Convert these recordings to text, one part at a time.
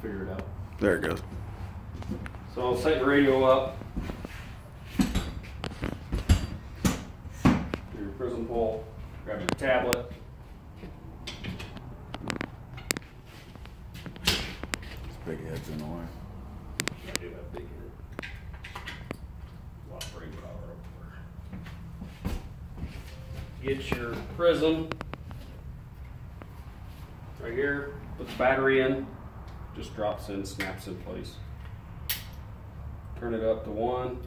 figure it out. There it goes. So I'll set your radio up. Do your prism pole, grab your tablet. This big head's in the way. I do have big here. A lot of brain power up there. Get your prism right here, put the battery in, just drops in, snaps in place. Turn it up to one,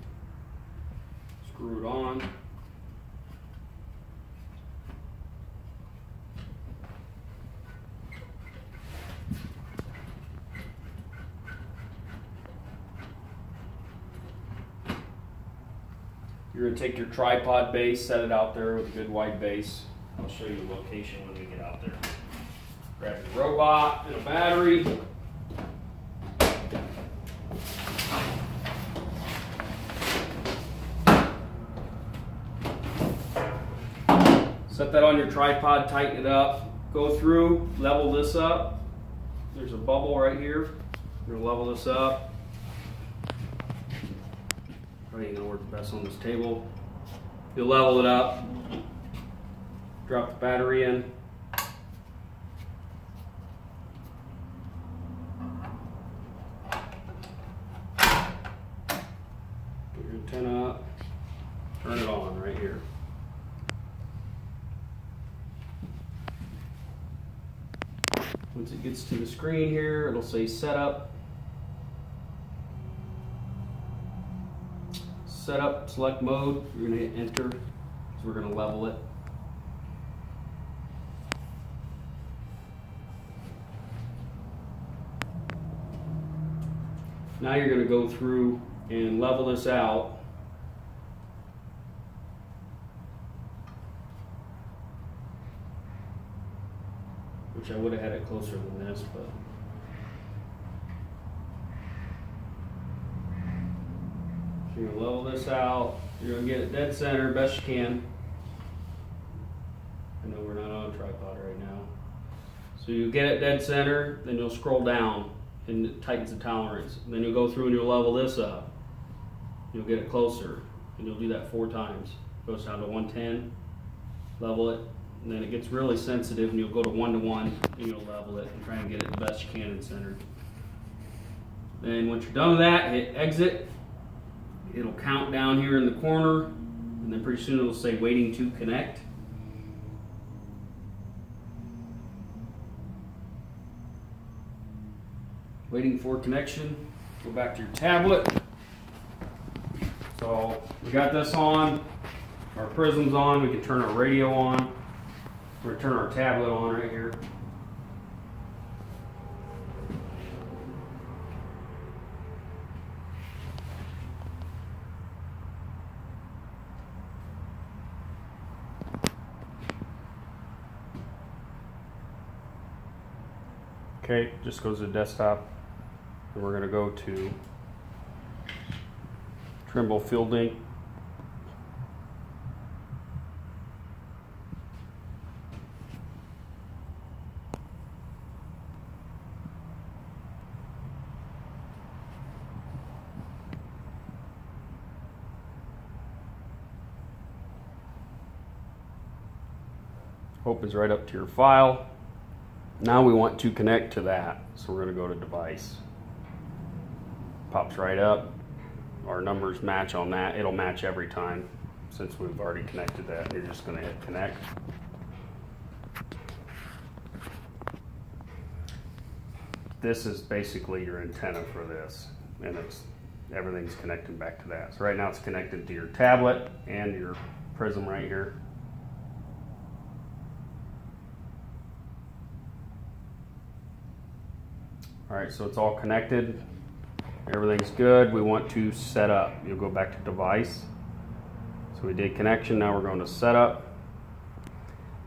screw it on. You're gonna take your tripod base, set it out there with a good wide base. I'll show you the location when we get out there. Grab your robot and a battery. Set that on your tripod, tighten it up. Go through, level this up. There's a bubble right here. You're gonna level this up. Probably gonna work best on this table. You'll level it up. Drop the battery in. Put your antenna up. Turn it on right here. Once it gets to the screen here, it'll say setup. Setup, select mode, you're gonna hit enter, so we're gonna level it. Now you're gonna go through and level this out. Which I would have had it closer than this, but. So you're gonna level this out, you're gonna get it dead center best you can. I know we're not on a tripod right now. So you get it dead center, then you'll scroll down and it tightens the tolerance. And then you'll go through and you'll level this up. You'll get it closer, and you'll do that four times. Goes down to 110, level it, and then it gets really sensitive, and you'll go to one to one, and you'll level it and try and get it the best you can in center. Then once you're done with that, hit exit. It'll count down here in the corner, and then pretty soon it'll say waiting to connect. Waiting for connection. Go back to your tablet. So we got this on, our prism's on, we can turn our radio on. We're gonna turn our tablet on right here. Okay, just goes to desktop. And we're gonna go to Trimble Opens right up to your file. Now we want to connect to that. So we're gonna go to device. Pops right up. Our numbers match on that. It'll match every time since we've already connected that. You're just gonna hit connect. This is basically your antenna for this and it's everything's connecting back to that. So right now it's connected to your tablet and your prism right here. All right, so it's all connected. Everything's good. We want to set up. You'll go back to device. So we did connection. Now we're going to setup.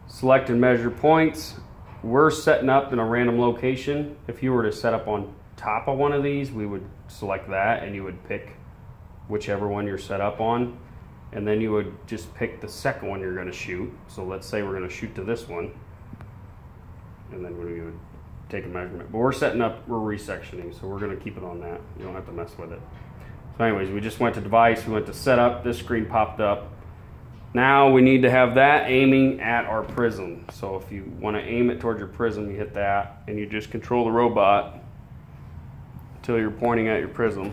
Select and measure points. We're setting up in a random location. If you were to set up on top of one of these, we would select that and you would pick whichever one you're set up on. And then you would just pick the second one you're going to shoot. So let's say we're going to shoot to this one. And then we would take a measurement. But we're setting up, we're resectioning, so we're gonna keep it on that. You don't have to mess with it. So anyways, we just went to device, we went to setup, this screen popped up. Now we need to have that aiming at our prism. So if you wanna aim it towards your prism, you hit that, and you just control the robot until you're pointing at your prism.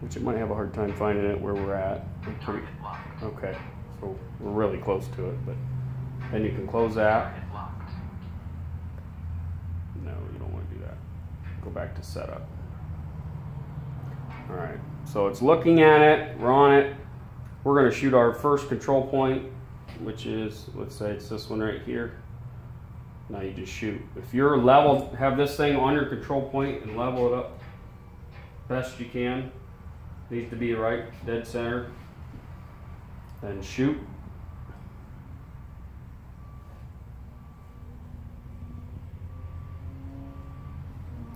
Which it might have a hard time finding it where we're at. We're pretty- Target locked. Okay, so we're really close to it, but then you can close that. No, you don't want to do that. Go back to setup. All right, so it's looking at it, we're on it. We're gonna shoot our first control point, which is, let's say it's this one right here. Now you just shoot. If you're level, have this thing on your control point and level it up best you can. Needs to be right dead center. Then shoot.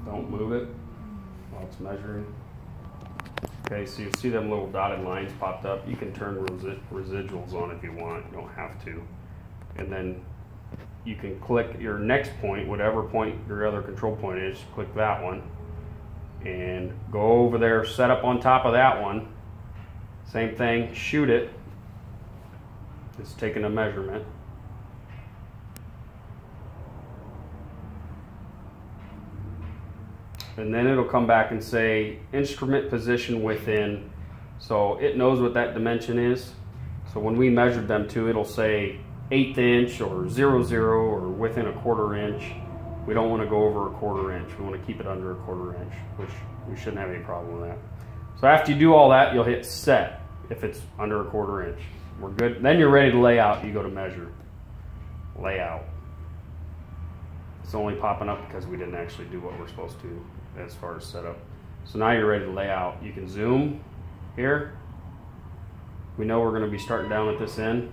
Don't move it while it's measuring. Okay, so you see them little dotted lines popped up. You can turn resi- residuals on if you want. You don't have to. And then you can click your next point, whatever point your other control point is, click that one. And go over there, set up on top of that one. Same thing, shoot it. It's taking a measurement. And then it'll come back and say instrument position within. So it knows what that dimension is. So when we measured them too, it'll say eighth inch or zero zero or within a quarter inch. We don't want to go over a quarter inch. We want to keep it under a quarter inch, which we shouldn't have any problem with that. So after you do all that, you'll hit set if it's under a quarter inch. We're good. Then you're ready to lay out. You go to measure. Layout. It's only popping up because we didn't actually do what we're supposed to as far as setup. So now you're ready to lay out. You can zoom here. We know we're going to be starting down at this end,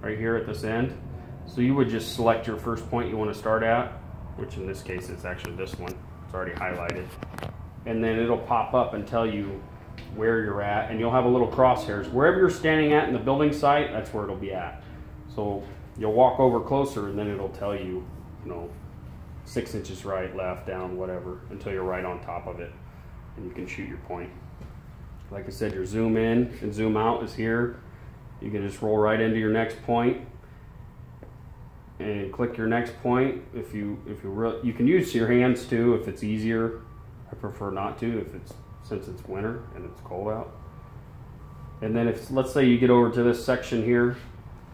right here at this end. So you would just select your first point you want to start at, which in this case is actually this one. It's already highlighted. And then it'll pop up and tell you where you're at, and you'll have a little crosshairs. Wherever you're standing at in the building site, that's where it'll be at. So you'll walk over closer, and then it'll tell you, you know, six inches right, left, down, whatever, until you're right on top of it, and you can shoot your point. Like I said, your zoom in and zoom out is here. You can just roll right into your next point and click your next point. If you if you you can use your hands too if it's easier. I prefer not to if it's since it's winter and it's cold out. And then if let's say you get over to this section here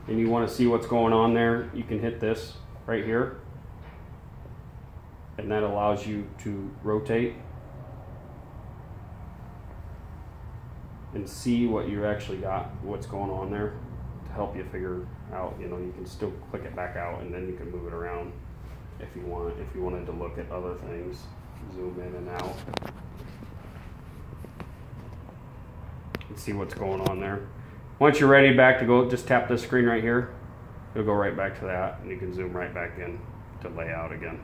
and you want to see what's going on there, you can hit this right here. And that allows you to rotate and see what you actually got, what's going on there to help you figure out, you know, you can still click it back out and then you can move it around if you want, if you wanted to look at other things, zoom in and out. And see what's going on there. Once you're ready back to go, just tap this screen right here. It'll go right back to that and you can zoom right back in to layout again.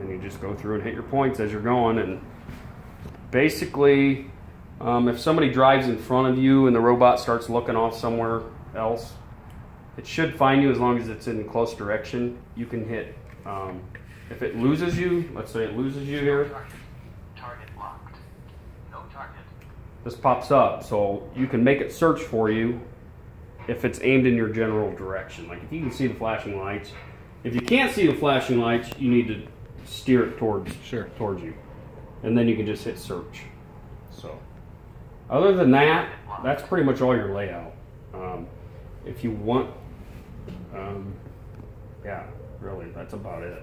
And you just go through and hit your points as you're going and basically um, if somebody drives in front of you and the robot starts looking off somewhere else, it should find you as long as it's in close direction. You can hit, um, if it loses you, let's say it loses you here, this pops up. So you can make it search for you if it's aimed in your general direction. Like if you can see the flashing lights. If you can't see the flashing lights, you need to steer it towards Sure. towards you. And then you can just hit search. So other than that, that's pretty much all your layout. Um, if you want um, yeah, really, that's about it.